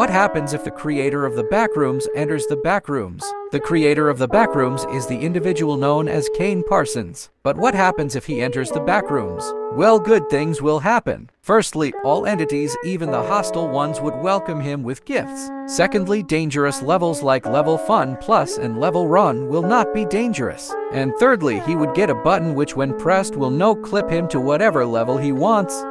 What happens if the creator of the backrooms enters the backrooms? The creator of the backrooms is the individual known as Kane Parsons. But what happens if he enters the backrooms? Well, good things will happen. Firstly, all entities, even the hostile ones, would welcome him with gifts. Secondly, dangerous levels like Level Fun Plus and Level Run will not be dangerous. And thirdly, he would get a button which when pressed will no clip him to whatever level he wants.